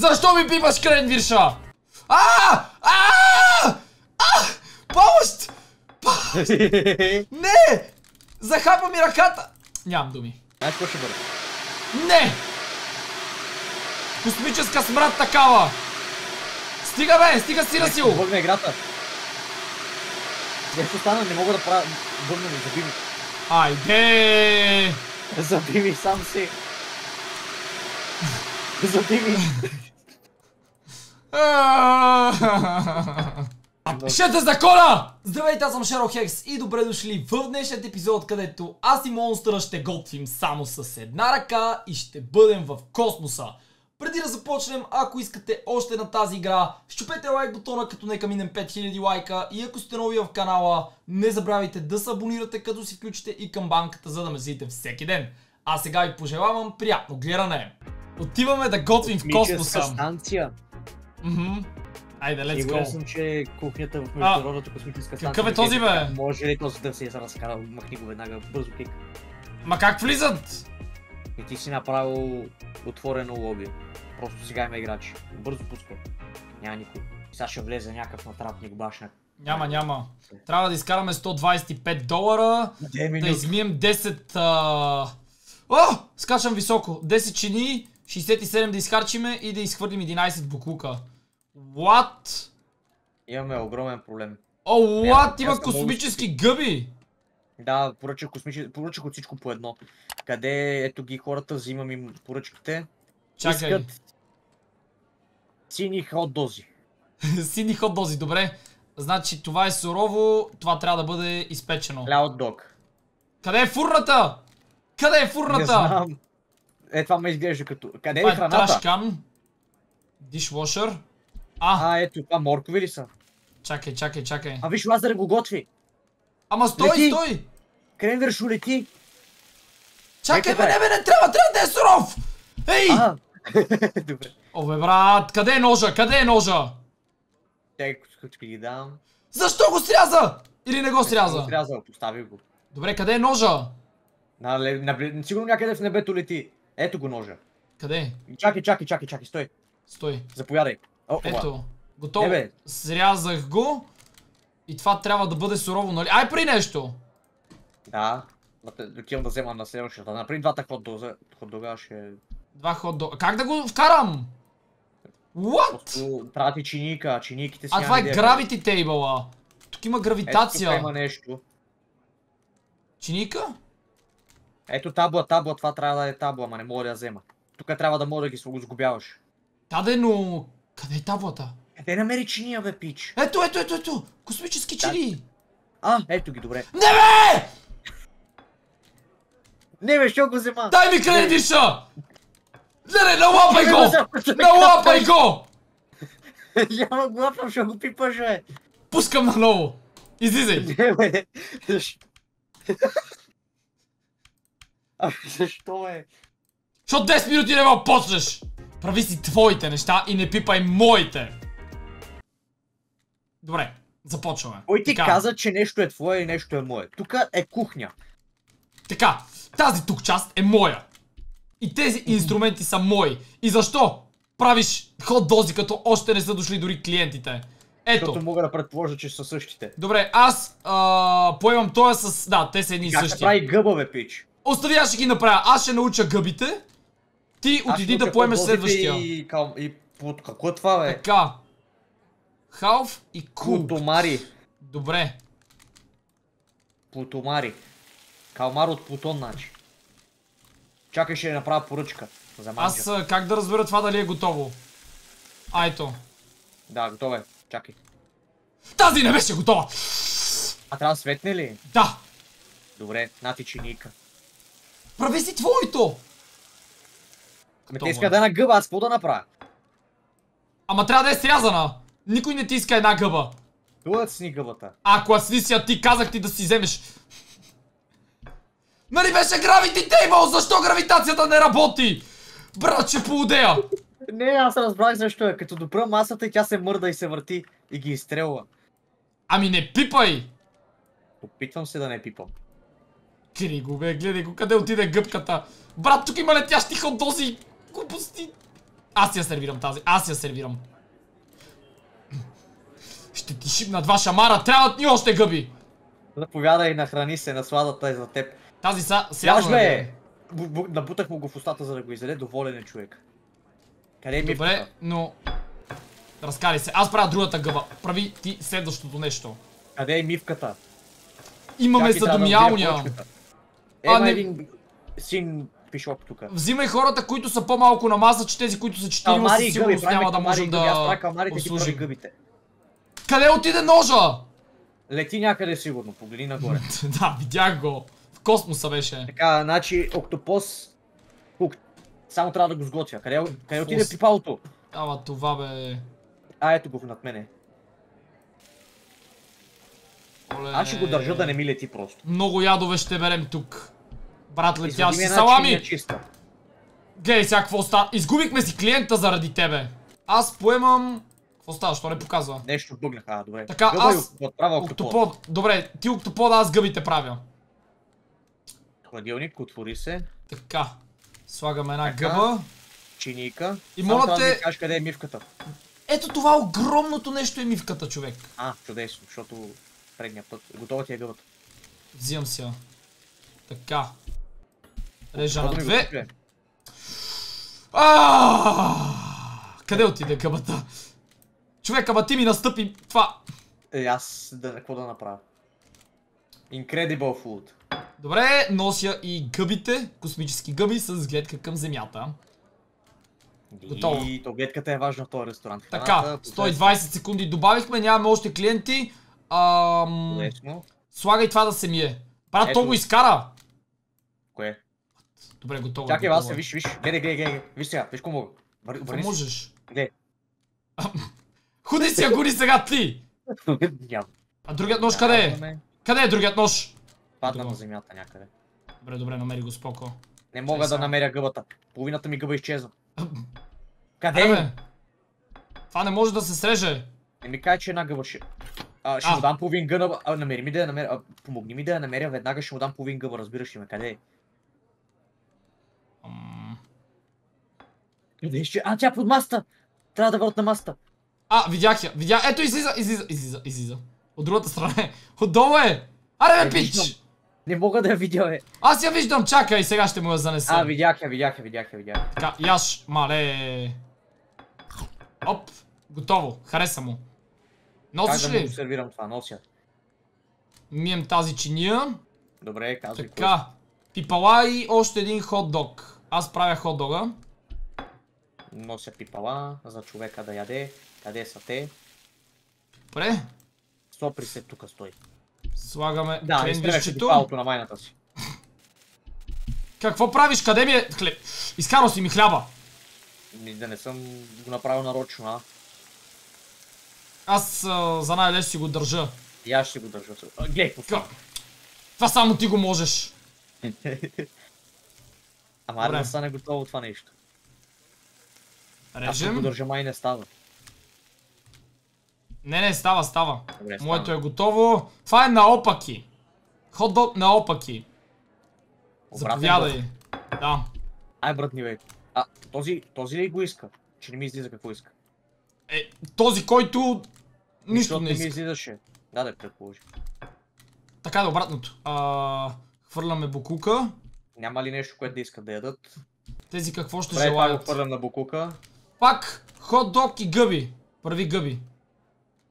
Защо ми пипаш крен вирша? А! А! А! Помощ! Не! Захапа ми ръката! Нямам думи. Знаеш какво ще бъде? Не! Космическа смрад такава! Стига бе, стига си Нека сил! Бъгна играта. Нещо стана, не мога да правя... Бъгна ми, заби ми. Айде! Заби ми сам си. Заби ми. Пишете закона! Здравейте, аз съм Шеро Хекс и добре дошли в днешният епизод, където аз и монстъра ще готвим само с една ръка и ще бъдем в космоса. Преди да започнем, ако искате още на тази игра, щупете лайк бутона, като нека минем 5000 лайка и ако сте нови в канала, не забравяйте да се абонирате, като си включите и камбанката, за да ме видите всеки ден. А сега ви пожелавам приятно гледане. Отиваме да готвим в космоса. станция. Мгм. Айде, let's Сигурен go. съм, че кухнята в Международната космическа станция... какъв е този, бе? Може ли този да си е разкарал? Махни го веднага, бързо клик. Ма как влизат? И ти си направил отворено лоби. Просто сега има играчи. Бързо пускай. Няма никой. Сега ще влезе някакъв натрапник башня. Няма, няма. Трябва да изкараме 125 долара, да измием 10... А... О! Скачам високо. 10 чини, 67 да изхарчиме и да изхвърлим 11 буклука. What? Имаме огромен проблем. О, what? Има космически гъби! Да, поръчах, космичи... поръчах от всичко по едно. Къде ето ги хората, взимам им поръчките. Чакай. Искат сини хот дози. Сини хот дози, добре. Значи това е сурово, това трябва да бъде изпечено. Ляот дог. Къде е фурната? Къде е Не фурната? знам. Е, това ме изглежда като... Къде Това е е храната? трашкан. Дишвошър. А, А, ето, това моркови ли са? чакай, чакай, чакай. А виж, Лазар го готви. Ама стой, Лети. стой! Кренвер ще улети. Чакай, бе, Чакай, не, бе, не трябва, трябва да е суров! Ей! А, добре. О, бе, брат, къде е ножа? Къде е ножа? Тъй, ще ги дам. Защо го сряза? Или не го сряза? Срязал, постави го. Добре, къде е ножа? На, на, сигурно някъде в небето лети. Ето го ножа. Къде? Чакай, чакай, чакай, чакай, стой. Стой. Заповядай. О. Ето. Готово. Срязах го. И това трябва да бъде сурово, нали? Ай при нещо! Да. Отивам да взема на следващата. Направи двата хот доза. Хот ще... Два хот до... Как да го вкарам? What? Просто трябва ти чиника, чиниките си А това е gravity table Тук има Ето тук гравитация. има нещо. Чиника? Ето табла, табла, това трябва да е табла, ама не мога да я взема. Тук трябва да мога да ги го сгубяваш. Таде, но... Къде е таблата? Къде намери чиния, бе, пич? Ето, ето, ето, ето! Космически чили! А, ето ги, добре. Не бе! Не, бе, що го взема? Дай ми кредиша! Не, не, налапай го! Налапай го! Няма го лапам, ще го пипаш, бе. Пускам наново! Излизай! Не, бе. А, защо, бе? Защото 10 минути не ме почнеш! Прави си твоите неща и не пипай моите! Добре, започваме. Кой ти Така, каза, че нещо е твое и нещо е мое? Тук е кухня. Така, тази тук част е моя. И тези инструменти са мои. И защо правиш ход дози, като още не са дошли дори клиентите? Ето. Защото мога да предположа, че са същите. Добре, аз а, поемам тоя с... Да, те са едни и Как същи. прави гъба, бе, пич? Остави, аз ще ги направя. Аз ще науча гъбите. Ти Аз отиди да хот-дозите следващия. И, кал... и под... какво е това, бе? Така. Халф и куб. Плутомари. Добре. Плутомари. Калмар от Плутон, значи. Чакай, ще направя поръчка. За манджа. Аз как да разбера това дали е готово? А, ето. Да, готово е. Чакай. Тази не беше готова! А трябва да светне ли? Да! Добре, нати чиника. Прави си твоето! Ме Готово те иска да е на гъба, аз какво да направя? Ама трябва да е срязана! Никой не ти иска една гъба. Това да сни гъбата. Ако аз си, а ти казах ти да си вземеш. Нали беше Gravity Table? Защо гравитацията не работи? Братче по удея! Не, аз разбрах защо е. Като допра масата и тя се мърда и се върти и ги изстрелва. Ами не пипай! Опитвам се да не пипам. Кри го бе, гледай го, къде отиде гъбката. Брат, тук има летящи ходози. Глупости. Аз я сервирам тази, аз я сервирам. Ще ти шипна два шамара, трябват ни още гъби. Заповядай, нахрани се, насладата е за теб. Тази са! Бу- бу- Набутах му го в устата, за да го изяде, доволен е човек. Къде е Добре, мивката? но... Разкари се, аз правя другата гъба. Прави ти следващото нещо. Къде е мивката? Имаме трябва да Ема не- един син пишоп тука. Взимай хората, които са по-малко на маса, че тези, които са четирима, със сигурност няма да можем. Аз да обслужим. гъбите. Къде отиде ножа? Лети някъде сигурно, погледни нагоре. да, видях го. В космоса беше. така, значи, октопос... Тук. Само трябва да го сготвя. Къде, къде отиде пипалото? Ама това бе... А, ето го над мене. Оле... Аз ще го държа да не ми лети просто. Много ядове ще берем тук. Брат летящи ми една салами! Гледай сега какво става. Изгубихме си клиента заради тебе. Аз поемам... Какво става? Що не показва? Нещо бъгнах, а, добре. Така, Гъба аз- октопод. Добре, ти октопода, аз гъбите правя. Хладилник, отвори се. Така. Слагаме една Така. гъба. Чиника. И моля да те- ми кажеш къде е мивката. Ето това огромното нещо е мивката, човек. А, чудесно, защото предния път. Готова ти е гъбата. Взимам си я. Така. Режа на две. Къде отиде гъбата? Човек, ама ти ми настъпи това. Е, аз да, какво да направя? Incredible food. Добре, нося и гъбите, космически гъби с гледка към земята. Готово. И то гледката е важна в този ресторант. Така, Храната, 120 секунди добавихме, нямаме още клиенти. Ам... Слагай това да се мие. Брат, то го изкара. Кое? Добре, готово. Чакай, готово аз се, е. виж, виж. Гледай, гледай, гледай. Виж сега, виж какво мога. Какво можеш? Гледай. Худи си я гори сега ти! А другият нож къде е? Къде е другият нож? Падна на земята някъде. Добре, добре, намери го споко. Не мога Чай да намеря гъбата. Половината ми гъба изчезва. Къде е? Това не може да се среже. Не ми кажа, че една гъба ще... А, ще А. му дам половин гъба. А, намери ми да я намеря. А, помогни ми да я намеря. Веднага ще му дам половин гъба, разбираш ли ме? Къде е? Къде е? ще- А, тя под маста! Трябва да върна на маста. А, видях я. Видях. Ето, излиза, излиза, излиза, излиза. От другата страна е. Отдолу е. Аре, бе, пич! Не мога да я видя, бе. Аз я виждам, чакай, сега ще му я занеса. А, видях я, видях я, видях я, видях. Така, яш, мале. Оп, готово, хареса му. Как Носиш да му ли? сервирам това? Нося. Мием тази чиния. Добре, казвай. кой Така, пипала и още един хот дог. Аз правя хот дога. Нося пипала за човека да яде. Къде са те? Добре, Сопри се тук стои. слагаме Да, кренвирчето. пипалото на майната си. Какво правиш? Къде ми е хлеб? Изкарал си ми хляба. Да не съм го направил нарочно, а? Аз а, за най-лесно си го държа. И аз ще го държа. А, Глей, какво Ка- Това само ти го можеш. Ама Добре. да стане готово това нещо. Аз ще го държа, май не става. Не, не, става, става. Добре, Моето е готово. Това е наопаки. Хот дог наопаки. Обратен Заповядай. Да. Ай, брат ни, бе. А, този, този ли го иска? Че не ми излиза какво иска. Е, този, който нищо Защото не ми излизаше. Да, да предположи. Така да, обратното. А, хвърляме букука. Няма ли нещо, което да искат да ядат? Тези какво ще Добре, това го желаят? хвърлям на букука. Пак хот дог и гъби. Първи гъби.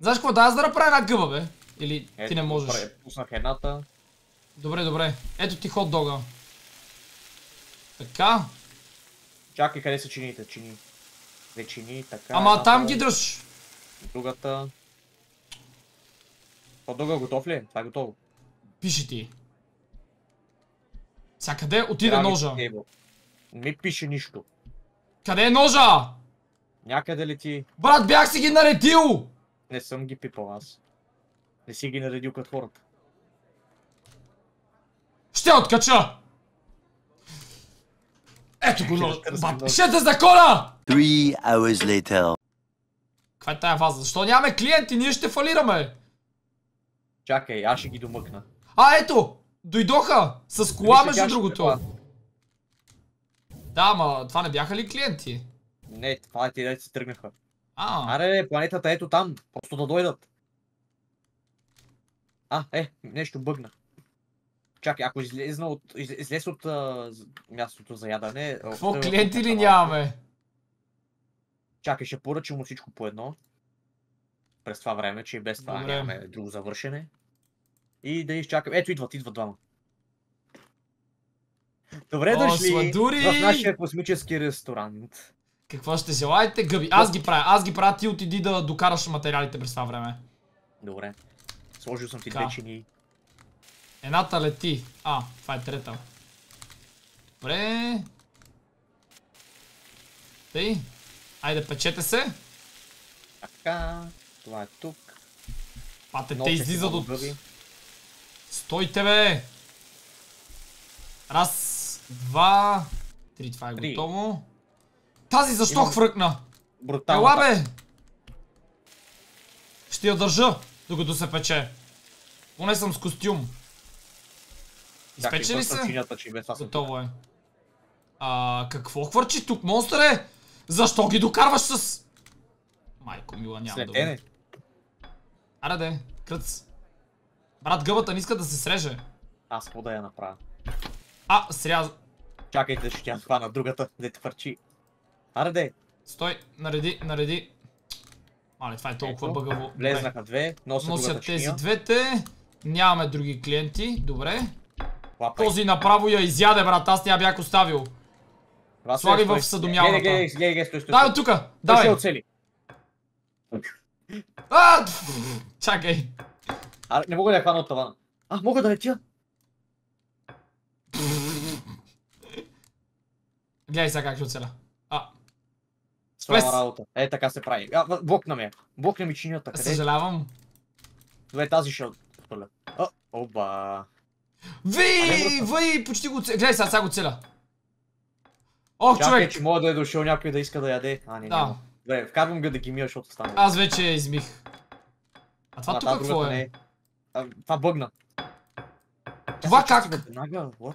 Знаеш какво? Да, аз да направя една гъба, бе. Или ти не Ето, можеш. добре, Пуснах едната. Добре, добре. Ето ти хот дога. Така. Чакай, къде са чините? Чини. Две чини, така. Ама едната, там ги дръж. Другата. По-дълга готов ли е? Това е готово. Пише ти. Сега къде отиде ножа? Не пише нищо. Къде е ножа? Някъде ли ти? Брат, бях си ги наредил! Не съм ги пипал аз. Не си ги наредил като хората. Ще откача! Ето го нож. Бат, нож. ще те закона! Three hours later. Каква е тая фаза? Защо нямаме клиенти? Ние ще фалираме! Чакай, аз ще ги домъкна. А, ето! Дойдоха! С кола, Виж, между другото. Да, ма това не бяха ли клиенти? Не, това е ти да си тръгнаха. А, Аре, планетата ето там. Просто да дойдат. А, е, нещо бъгна. Чакай, ако излезна от, из, излез от а, мястото за ядане... какво клиенти ли нямаме? Чакай, ще поръчам всичко по едно. През това време, че и без това Добре. нямаме друго завършене. И да изчакам. Ето идват, идват двама. Добре О, дошли сладури! в нашия космически ресторант. Какво ще желаете? Гъби. Аз ги правя. Аз ги правя. Ти отиди да докараш материалите през това време. Добре. Сложил съм ти две чини. Едната лети. А, това е трета. Добре. Тъй. Айде, печете се. Така. Това е тук. Пате, те излизат от... Стойте, бе! Раз, два, три, това е Три. готово. Тази защо Имам- хвъркна? Брутално. Ела, бе! Ще я държа, докато се пече. Поне съм с костюм. Изпече ли се? чинията, че Готово е. А, какво хвърчи тук, монстъре? Защо ги докарваш с... Майко мила, няма да Слетене. Аре де, кръц. Брат, гъбата не иска да се среже. Аз какво да я направя? А, сряз... Чакайте, ще я хвана другата, дете фърчи. Аре де, Стой, нареди, нареди. Мале, това е толкова Ето, бъгаво. Влезнаха две, нося Носят тези чиния. двете. Нямаме други клиенти. Добре. Лапай. Този направо я изяде, брат. Аз не я бях оставил. Се слагай в съдомялната. Гледай, гледай, гледай, стой, стой. Дай от тука. Той ще Давай. оцели. А, чакай. А, не мога да я хвана от тавана. А, мога да летя. Гледай сега как ще оцеля. А, Слава работа. Е, така се прави. А, блокна ме. Блокна ми чинията. Къде? съжалявам. Добре, тази ще. А, оба. Ви, ви, почти го оцеля. Гледай сега, сега го целя. Ох, Чакай, човек. че мога да е дошъл някой да иска да яде. А, не, Да. няма. Добре, вкарвам го да ги мия, защото стана. Аз вече я измих. А това А, тук какво не е? А, това бъгна. Това Тя как?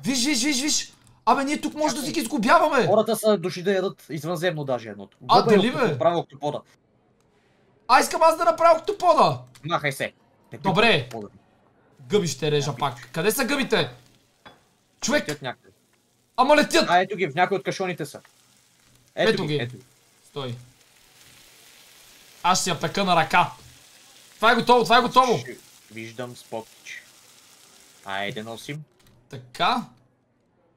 Виж, виж, виж, виж. Абе, ние тук може да си ги изгубяваме. Хората са дошли да ядат извънземно даже едното. А, Гъба е дали, бе? Право октопода. А, искам аз да направя октопода. Махай се. Не Добре. Гъби ще режа пак. Къде са гъбите? Човек, Летят някъде. ама летят! А, ето ги, в някои от кашоните са. Ето, Ето ги, ги. ето. Стой. Аз ще я пека на ръка. Това е готово, това е готово. Ще Виждам спокич. Айде носим. Така.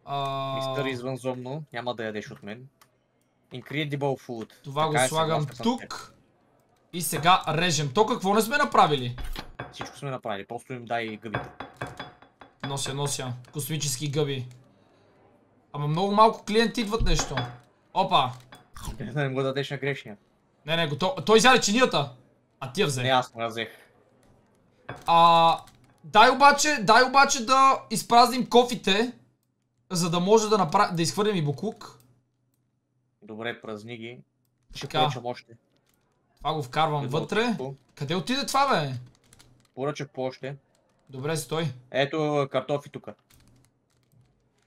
А... Мистър извънзомно, няма да ядеш от мен. Incredible food. Това Така го е, слагам тук. И сега режем. То какво не сме направили? Всичко сме направили, просто им дай гъбите. Нося, нося. Космически гъби. Ама много малко клиенти идват нещо. Опа. да не го дадеш на грешния. Не, не, готово. Той изяде чинията. А ти я взе. Не, аз не взех. А, дай обаче, дай обаче да изпразним кофите, за да може да, напра... да изхвърлим и буклук. Добре, празни ги. Ще поръчам още. Това го вкарвам Едно вътре. тихо. Къде отиде това, бе? Поръчах по още. Добре, стой. Ето картофи тук.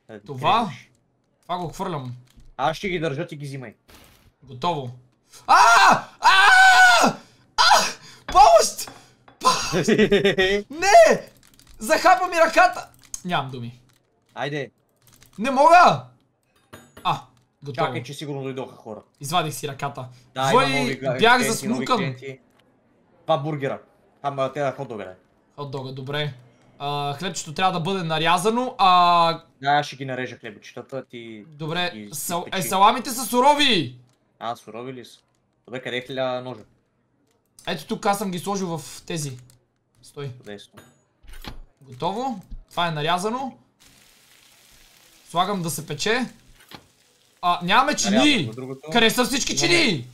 Е, Това? Това го хвърлям. Аз ще ги държа, ти ги взимай. Готово. А! А! А! Помощ! Не! Захапа ми ръката! Нямам думи. Айде, Не мога! А, готово. чакай, че сигурно дойдоха хора. Извадих си ръката. Да, Вой, нови бях клиенти, засмукан. Това бургера. Ама те хот дога. Хот дога, добре. А, хлебчето трябва да бъде нарязано, а... Да, ще ги нарежа хлебчетата, ти... Добре, ги сал... е, саламите са сурови! А, сурови ли са? Добре, къде е хиля ножа? Ето тук аз съм ги сложил в тези. Стой. Десно. Готово. Това е нарязано. Слагам да се пече. А, нямаме чини! Къде са всички чини?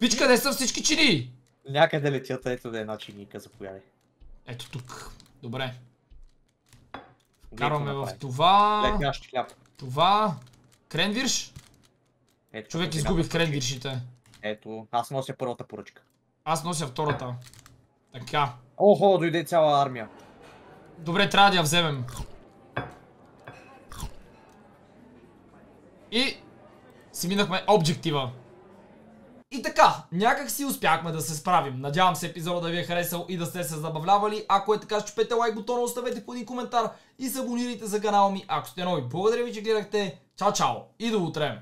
Виж къде са всички чини? Някъде летят, ето да е една чиника, заповядай. Ето тук. Добре. Какво в това. Летящ хляб. Това. Кренвирш? Ето, Човек изгубих поръчи. кренвиршите. Ето, аз нося първата поръчка. Аз нося втората. Така. Охо, дойде цяла армия. Добре, трябва да я вземем. И си минахме обжектива. И така, някак си успяхме да се справим. Надявам се епизода да ви е харесал и да сте се забавлявали. Ако е така, щупете лайк бутона, оставете по един коментар и се абонирайте за канала ми, ако сте нови. Благодаря ви, че гледахте. Чао, чао и до утре!